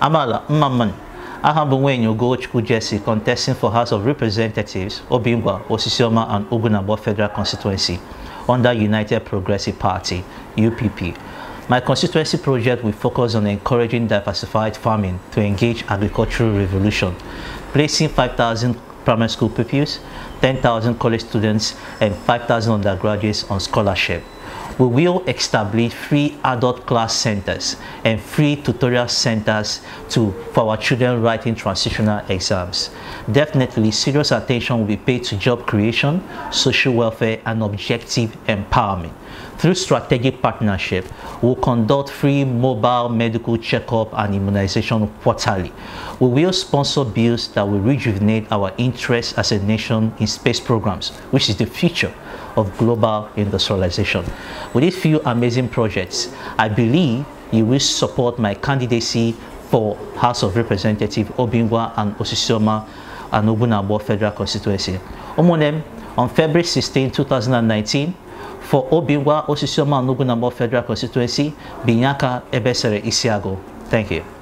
Amala Mmaman, Ahabunwe Nyogochukwu Jesse contesting for House of Representatives, Obingwa, Osisioma and Ugwunagbo Federal Constituency under United Progressive Party, UPP. My constituency project will focus on encouraging diversified farming to engage agricultural revolution, placing 5,000 primary school pupils, 10,000 college students, and 5,000 undergraduates on scholarship. We will establish free adult class centers and free tutorial centers to, for our children writing transitional exams. Definitely, serious attention will be paid to job creation, social welfare, and objective empowerment. Through strategic partnership, we'll conduct free mobile medical checkup and immunization quarterly. We will sponsor bills that will rejuvenate our interest as a nation in space programs, which is the future of global industrialization. With these few amazing projects, I believe you will support my candidacy for House of Representative Obingwa and Osisioma and Ugwunagbo Federal Constituency. Omonem, on February 16, 2019, for Obingwa, Osisioma and Ugwunagbo Federal Constituency, Binyaka Ebesere Isiago. Thank you.